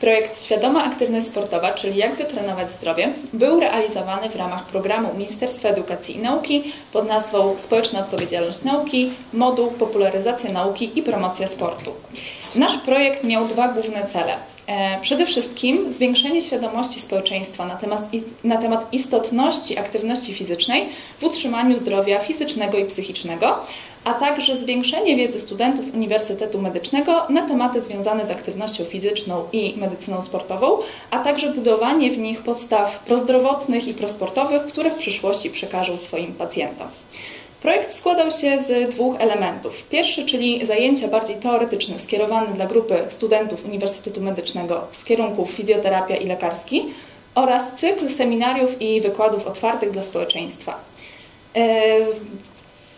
Projekt Świadoma Aktywność Sportowa, czyli Jak wytrenować zdrowie, był realizowany w ramach programu Ministerstwa Edukacji i Nauki pod nazwą Społeczna Odpowiedzialność Nauki, moduł Popularyzacja Nauki i Promocja Sportu. Nasz projekt miał dwa główne cele. E, przede wszystkim zwiększenie świadomości społeczeństwa na temat, na temat istotności aktywności fizycznej w utrzymaniu zdrowia fizycznego i psychicznego, a także zwiększenie wiedzy studentów Uniwersytetu Medycznego na tematy związane z aktywnością fizyczną i medycyną sportową, a także budowanie w nich podstaw prozdrowotnych i prosportowych, które w przyszłości przekażą swoim pacjentom. Projekt składał się z dwóch elementów. Pierwszy, czyli zajęcia bardziej teoretyczne skierowane dla grupy studentów Uniwersytetu Medycznego z kierunków fizjoterapia i lekarski oraz cykl seminariów i wykładów otwartych dla społeczeństwa.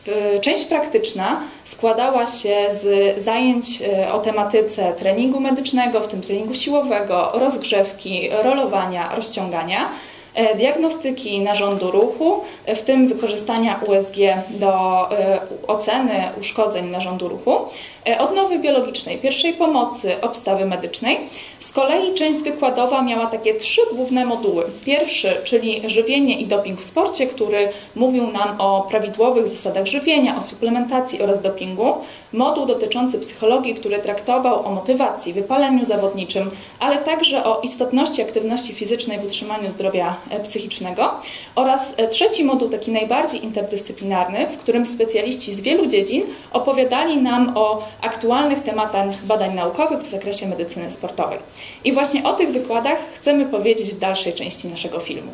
E, część praktyczna składała się z zajęć e, o tematyce treningu medycznego, w tym treningu siłowego, rozgrzewki, rolowania, rozciągania E, diagnostyki narządu ruchu, w tym wykorzystania USG do oceny uszkodzeń narządu ruchu, odnowy biologicznej, pierwszej pomocy, obstawy medycznej. Z kolei część wykładowa miała takie trzy główne moduły. Pierwszy, czyli żywienie i doping w sporcie, który mówił nam o prawidłowych zasadach żywienia, o suplementacji oraz dopingu. Moduł dotyczący psychologii, który traktował o motywacji, wypaleniu zawodniczym, ale także o istotności aktywności fizycznej w utrzymaniu zdrowia E, psychicznego oraz e, trzeci moduł, taki najbardziej interdyscyplinarny, w którym specjaliści z wielu dziedzin opowiadali nam o aktualnych tematach badań naukowych w zakresie medycyny sportowej. I właśnie o tych wykładach chcemy powiedzieć w dalszej części naszego filmu.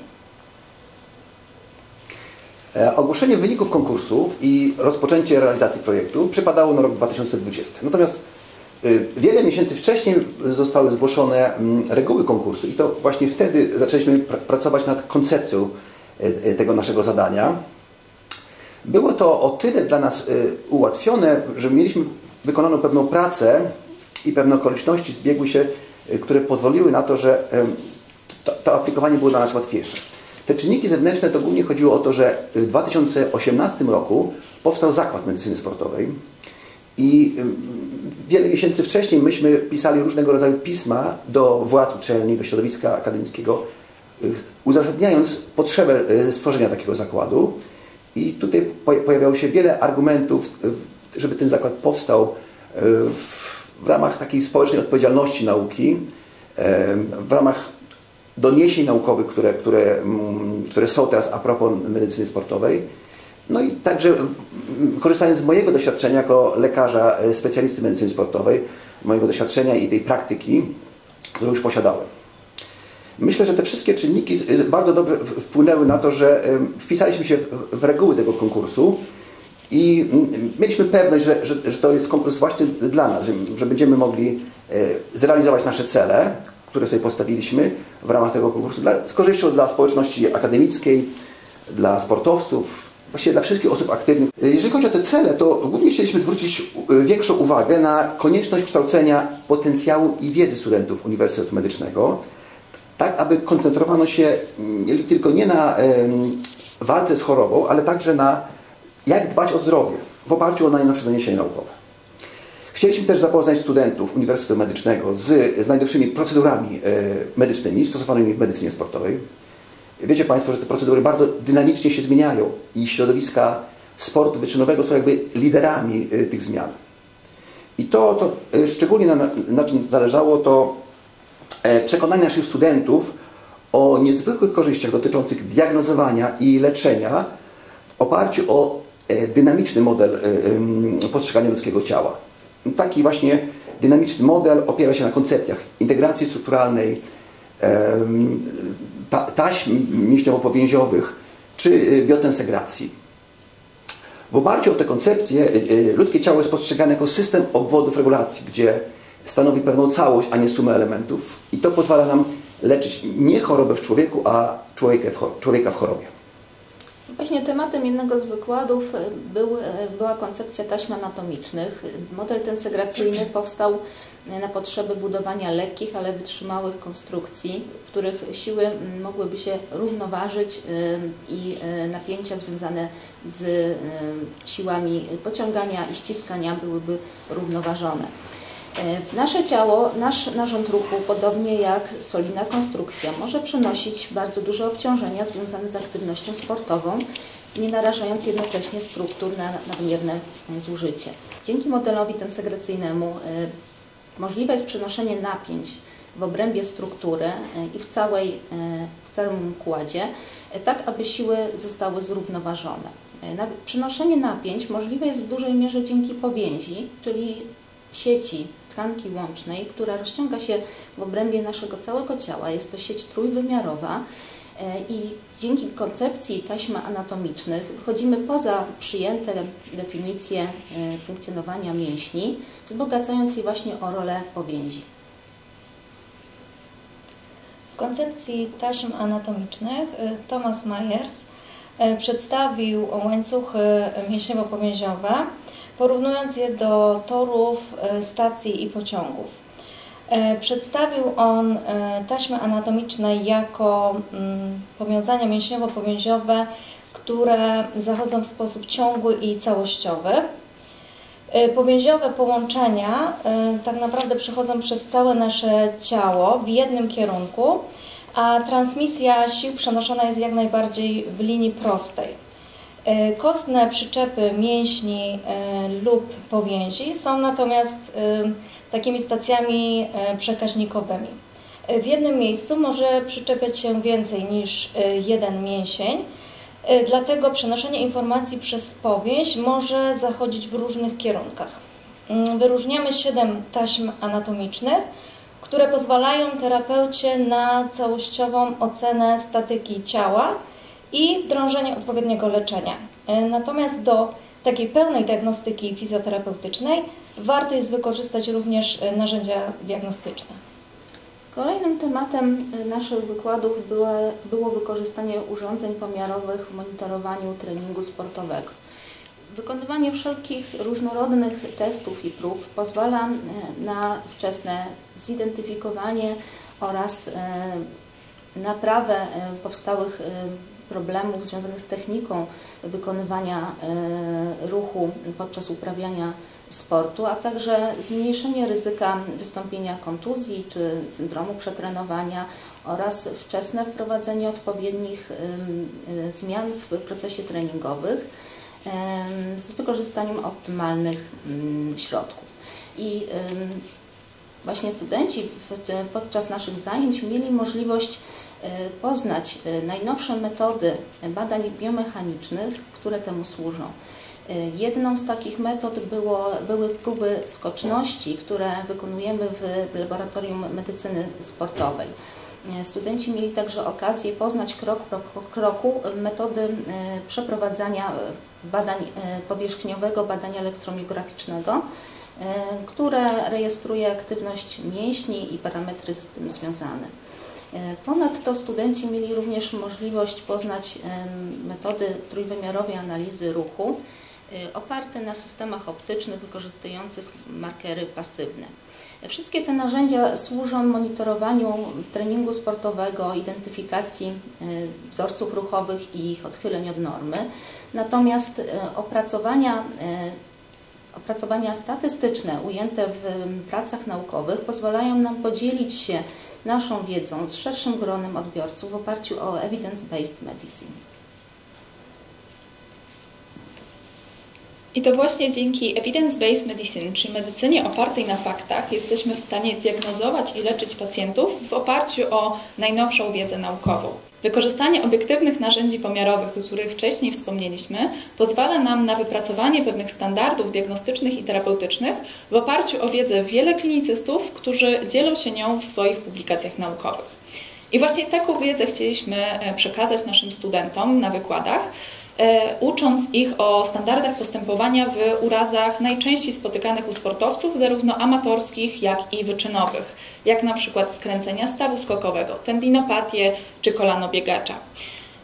E, ogłoszenie wyników konkursów i rozpoczęcie realizacji projektu przypadało na rok 2020. Natomiast Y, wiele miesięcy wcześniej zostały zgłoszone mm, reguły konkursu i to właśnie wtedy zaczęliśmy pr pracować nad koncepcją y, y, tego naszego zadania. Było to o tyle dla nas ułatwione, że mieliśmy wykonaną pewną pracę i pewne okoliczności zbiegły się, które pozwoliły na to, że to, to aplikowanie było dla nas łatwiejsze. Te czynniki zewnętrzne to głównie chodziło o to, że w 2018 roku powstał Zakład Medycyny Sportowej i wiele miesięcy wcześniej myśmy pisali różnego rodzaju pisma do władz uczelni, do środowiska akademickiego, y, uzasadniając potrzebę y, stworzenia takiego zakładu. I tutaj pojawiało się wiele argumentów, żeby ten zakład powstał y, w ramach takiej społecznej odpowiedzialności nauki, w ramach doniesień naukowych, które, które, mm, które są teraz a propos medycyny sportowej no i także korzystając z mojego doświadczenia jako lekarza, e, specjalisty medycyny sportowej, mojego doświadczenia i tej praktyki, którą już posiadałem. Myślę, że te wszystkie czynniki e, bardzo dobrze wpłynęły na to, że e, wpisaliśmy się w reguły tego konkursu i mieliśmy pewność, że, że, że to jest konkurs właśnie dla nas, że, że będziemy mogli zrealizować nasze cele, które sobie postawiliśmy w ramach tego konkursu dla, z korzyścią dla społeczności akademickiej, dla sportowców, właściwie dla wszystkich osób aktywnych. Jeżeli chodzi o te cele, to głównie chcieliśmy zwrócić y, większą uwagę na konieczność kształcenia potencjału i wiedzy studentów Uniwersytetu Medycznego, tak aby koncentrowano się nie tylko nie na walce z chorobą, ale także na jak dbać o zdrowie w oparciu o najnowsze doniesienia naukowe. Chcieliśmy też zapoznać studentów Uniwersytetu Medycznego z, z najnowszymi procedurami e, medycznymi stosowanymi w medycynie sportowej, Wiecie Państwo, że te procedury bardzo dynamicznie się zmieniają i środowiska sportu wyczynowego są jakby liderami y, tych zmian. I to, co y, szczególnie na, czym zależało, to e, przekonanie naszych studentów o niezwykłych korzyściach dotyczących diagnozowania i leczenia w oparciu o e, dynamiczny model y, postrzegania ludzkiego ciała. Taki właśnie dynamiczny model opiera się na koncepcjach integracji strukturalnej, taśm mięśniowo-powięziowych czy y, biotensegracji. W oparciu o y, y, ludzkie ciało jest postrzegane jako system obwodów regulacji, gdzie stanowi pewną całość, a nie sumę elementów i to pozwala nam leczyć nie chorobę w człowieku, a człowieka w chorobie. Właśnie tematem jednego z wykładów był, była koncepcja taśm anatomicznych. Model tensegracyjny powstał na potrzeby budowania lekkich, ale wytrzymałych konstrukcji, w których siły mogłyby się równoważyć i e, napięcia związane z siłami pociągania i ściskania byłyby równoważone. Nasze ciało, nasz narząd ruchu, podobnie jak solidna konstrukcja, może przynosić bardzo duże obciążenia związane z aktywnością sportową, nie narażając jednocześnie struktur na nadmierne zużycie. Dzięki modelowi tensegracyjnemu możliwe jest przenoszenie napięć w obrębie struktury i w, całej, w całym układzie, tak aby siły zostały zrównoważone. Przenoszenie napięć możliwe jest w dużej mierze dzięki powięzi, czyli sieci tkanki łącznej, która rozciąga się w obrębie naszego całego ciała. Jest to sieć trójwymiarowa i dzięki koncepcji taśm anatomicznych wychodzimy poza przyjęte definicje funkcjonowania mięśni, wzbogacając je właśnie o rolę powięzi. W koncepcji taśm anatomicznych Thomas Myers przedstawił łańcuchy mięśniowo-powięziowe, porównując je do torów, stacji i pociągów. Przedstawił on taśmy anatomiczne jako mm, powiązania mięśniowo-powięziowe, które zachodzą w sposób ciągły i całościowy. Powięziowe połączenia tak naprawdę przechodzą przez całe nasze ciało w jednym kierunku, a transmisja sił przenoszona jest jak najbardziej w linii prostej. Kostne przyczepy mięśni lub powięzi są natomiast takimi stacjami przekaźnikowymi. W jednym miejscu może przyczepiać się więcej niż jeden mięsień, dlatego przenoszenie informacji przez powięź może zachodzić w różnych kierunkach. Mm, wyróżniamy siedem taśm anatomicznych, które pozwalają terapeucie na całościową ocenę statyki ciała i wdrążenie odpowiedniego leczenia. Natomiast do takiej pełnej diagnostyki fizjoterapeutycznej warto jest wykorzystać również narzędzia diagnostyczne. Kolejnym tematem naszych wykładów było, było wykorzystanie urządzeń pomiarowych w monitorowaniu treningu sportowego. Wykonywanie wszelkich różnorodnych testów i prób pozwala na wczesne zidentyfikowanie oraz naprawę powstałych problemów związanych z techniką wykonywania ruchu podczas uprawiania sportu, a także zmniejszenie ryzyka wystąpienia kontuzji czy syndromu przetrenowania oraz wczesne wprowadzenie odpowiednich zmian w procesie treningowym z wykorzystaniem optymalnych środków. I właśnie studenci podczas naszych zajęć mieli możliwość poznać najnowsze metody badań biomechanicznych, które temu służą. Jedną z takich metod było, były próby skoczności, które wykonujemy w laboratorium medycyny sportowej. Studenci mieli także okazję poznać krok po kroku metody przeprowadzania badań powierzchniowego, badania elektromiograficznego, które rejestruje aktywność mięśni i parametry z tym związane. Ponadto studenci mieli również możliwość poznać metody trójwymiarowej analizy ruchu, Y, oparte na systemach optycznych wykorzystujących markery pasywne. Wszystkie te narzędzia służą monitorowaniu treningu sportowego, identyfikacji wzorców ruchowych i ich odchyleń od normy. Natomiast opracowania, opracowania statystyczne ujęte w pracach naukowych pozwalają nam podzielić się naszą wiedzą z szerszym gronem odbiorców w oparciu o evidence-based medicine. I to właśnie dzięki evidence-based medicine, czyli medycynie opartej na faktach, jesteśmy w stanie diagnozować i leczyć pacjentów w oparciu o najnowszą wiedzę naukową. Wykorzystanie obiektywnych narzędzi pomiarowych, o których wcześniej wspomnieliśmy, pozwala nam na wypracowanie pewnych standardów diagnostycznych i terapeutycznych w oparciu o wiedzę wiele klinicystów, którzy dzielą się nią w swoich publikacjach naukowych. I właśnie taką wiedzę chcieliśmy e, przekazać naszym studentom na wykładach. E, ucząc ich o standardach postępowania w urazach najczęściej spotykanych u sportowców, zarówno amatorskich, jak i wyczynowych, jak na przykład skręcenia stawu skokowego, tendinopatię czy kolano biegacza.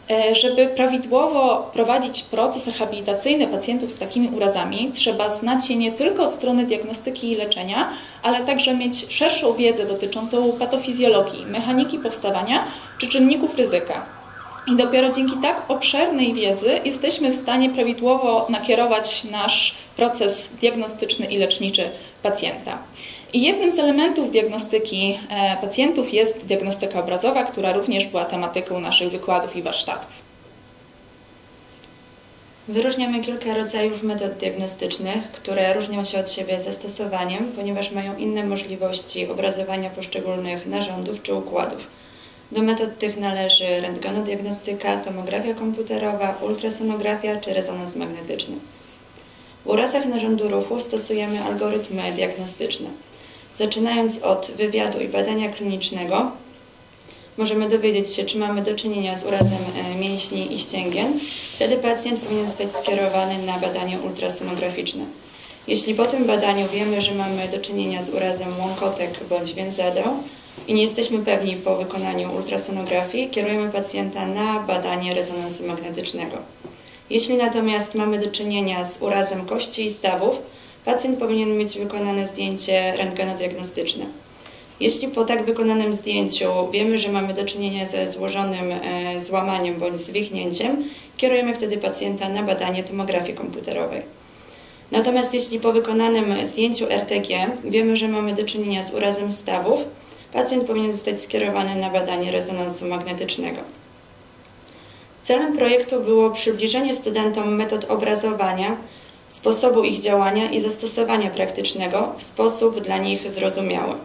E, żeby prawidłowo prowadzić proces rehabilitacyjny pacjentów z takimi urazami, trzeba znać się nie tylko od strony diagnostyki i leczenia, ale także mieć szerszą wiedzę dotyczącą patofizjologii, mechaniki powstawania czy czynników ryzyka. I dopiero dzięki tak obszernej wiedzy jesteśmy w stanie prawidłowo nakierować nasz proces diagnostyczny i leczniczy pacjenta. I jednym z elementów diagnostyki e, pacjentów jest diagnostyka obrazowa, która również była tematyką naszych wykładów i warsztatów. Wyróżniamy kilka rodzajów metod diagnostycznych, które różnią się od siebie zastosowaniem, ponieważ mają inne możliwości obrazowania poszczególnych narządów czy układów. Do metod tych należy rentgenodiagnostyka, tomografia komputerowa, ultrasonografia czy rezonans magnetyczny. W urazach narządu ruchu stosujemy algorytmy diagnostyczne. Zaczynając od wywiadu i badania klinicznego, możemy dowiedzieć się, czy mamy do czynienia z urazem e, mięśni i ścięgien. Wtedy pacjent powinien zostać skierowany na badanie ultrasonograficzne. Jeśli po tym badaniu wiemy, że mamy do czynienia z urazem łąkotek bądź więzadeł i nie jesteśmy pewni po wykonaniu ultrasonografii, kierujemy pacjenta na badanie rezonansu magnetycznego. Jeśli natomiast mamy do czynienia z urazem kości i stawów, pacjent powinien mieć wykonane zdjęcie rentgenodiagnostyczne. Jeśli po tak wykonanym zdjęciu wiemy, że mamy do czynienia ze złożonym e, złamaniem bądź zwichnięciem, kierujemy wtedy pacjenta na badanie tomografii komputerowej. Natomiast jeśli po wykonanym zdjęciu RTG wiemy, że mamy do czynienia z urazem stawów, pacjent powinien zostać skierowany na badanie rezonansu magnetycznego. Celem projektu było przybliżenie studentom metod obrazowania, sposobu ich działania i zastosowania praktycznego w sposób dla nich zrozumiały.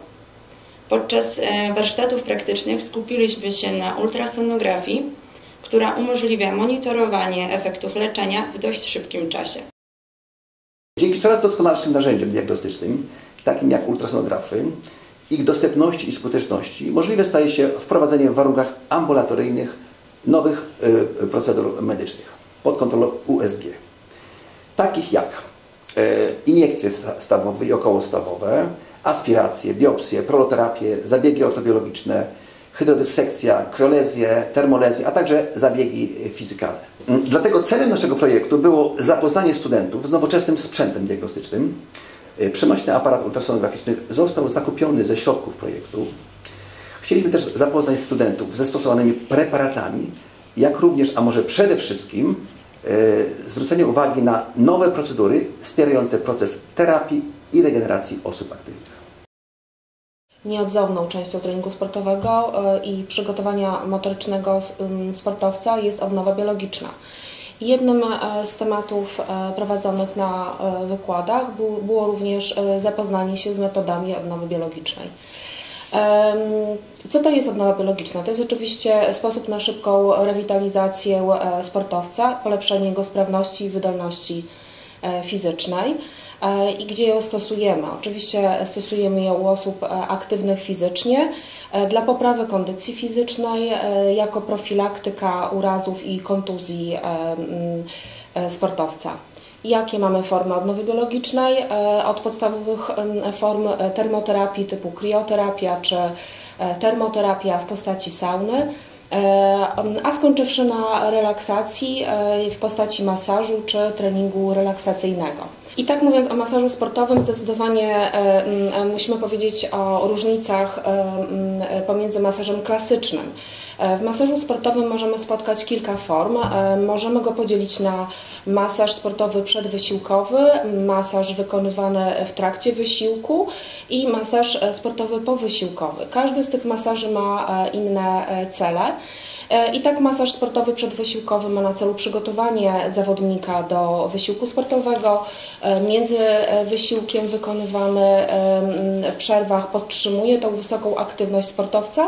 Podczas e, warsztatów praktycznych skupiliśmy się na ultrasonografii, która umożliwia monitorowanie efektów leczenia w dość szybkim czasie. Dzięki coraz doskonalszym narzędziom diagnostycznym, takim jak ultrasonografy, ich dostępności i skuteczności możliwe staje się wprowadzenie w warunkach ambulatoryjnych nowych y, procedur medycznych pod kontrolą USG, takich jak y, iniekcje stawowe i okołostawowe, aspiracje, biopsje, proloterapię, zabiegi ortobiologiczne, hydrodysekcja, kryolezję, termolezję, a także zabiegi fizykalne. Mm, dlatego celem naszego projektu było zapoznanie studentów z nowoczesnym sprzętem diagnostycznym. Y, przenośny aparat ultrasonograficzny został zakupiony ze środków projektu. Chcieliśmy też zapoznać studentów ze stosowanymi preparatami, jak również, a może przede wszystkim, y, zwrócenie uwagi na nowe procedury wspierające proces terapii i regeneracji osób aktywnych nieodzowną częścią treningu sportowego e, i przygotowania motorycznego sportowca jest odnowa biologiczna. Jednym e, z tematów e, prowadzonych na wykładach było również zapoznanie się z metodami odnowy biologicznej. Co to jest odnowa biologiczna? To jest oczywiście sposób na szybką rewitalizację sportowca, polepszenie jego sprawności i wydolności fizycznej. E, i gdzie ją stosujemy. Oczywiście stosujemy ją u osób e, aktywnych fizycznie e, dla poprawy kondycji fizycznej, jako profilaktyka urazów i kontuzji sportowca. Jakie mamy formy odnowy biologicznej? Od podstawowych form termoterapii typu krioterapia czy termoterapia w postaci sauny, a skończywszy na relaksacji w postaci masażu czy treningu relaksacyjnego. I tak mówiąc o masażu sportowym, zdecydowanie e, e, musimy powiedzieć o różnicach e, pomiędzy masażem klasycznym. W masażu sportowym możemy spotkać kilka form. Możemy go podzielić na masaż sportowy przedwysiłkowy, masaż wykonywany w trakcie wysiłku i masaż sportowy powysiłkowy. Każdy z tych masaży ma inne cele. E, I tak masaż sportowy przedwysiłkowy ma na celu przygotowanie zawodnika do wysiłku sportowego. E, między e, wysiłkiem wykonywany w przerwach podtrzymuje tą wysoką aktywność sportowca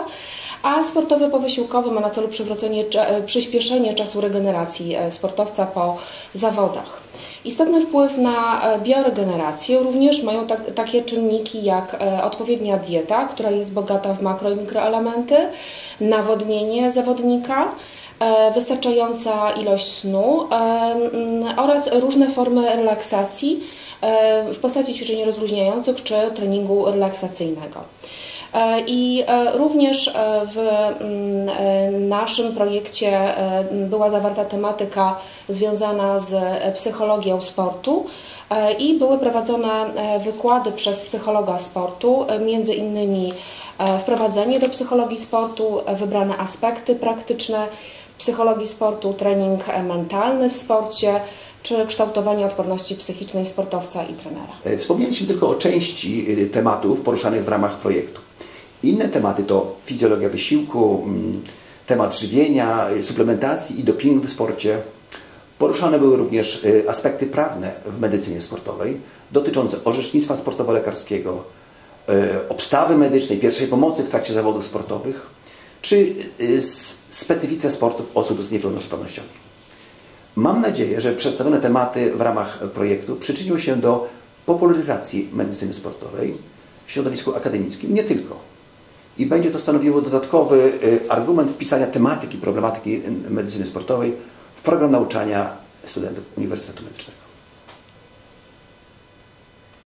a sportowy powysiłkowy ma na celu przywrócenie, przyspieszenie czasu regeneracji sportowca po zawodach. Istotny wpływ na e, bioregenerację również mają tak, takie czynniki jak e, odpowiednia dieta, która jest bogata w makro i mikroelementy, nawodnienie zawodnika, e, wystarczająca ilość snu oraz różne formy relaksacji w postaci ćwiczeń rozluźniających czy treningu relaksacyjnego. E, I e, również e, w mm, naszym projekcie była zawarta tematyka związana z psychologią sportu i były prowadzone wykłady przez psychologa sportu, między innymi wprowadzenie do psychologii sportu, wybrane aspekty praktyczne psychologii sportu, trening mentalny w sporcie, czy kształtowanie odporności psychicznej sportowca i trenera. Wspomnieliśmy tylko o części y, tematów poruszanych w ramach projektu. Inne tematy to fizjologia wysiłku, mm, temat żywienia, y, suplementacji i dopingu w sporcie. Poruszane były również y, aspekty prawne w medycynie sportowej dotyczące orzecznictwa sportowo-lekarskiego, y, obstawy medycznej, pierwszej pomocy w trakcie zawodów sportowych, czy specyfice sportów osób z niepełnosprawnościami. Mam nadzieję, że przedstawione tematy w ramach projektu przyczynią się do popularyzacji medycyny sportowej w środowisku akademickim, nie tylko. I będzie to stanowiło dodatkowy y, argument wpisania tematyki, problematyki y, medycyny sportowej w program nauczania studentów Uniwersytetu Medycznego.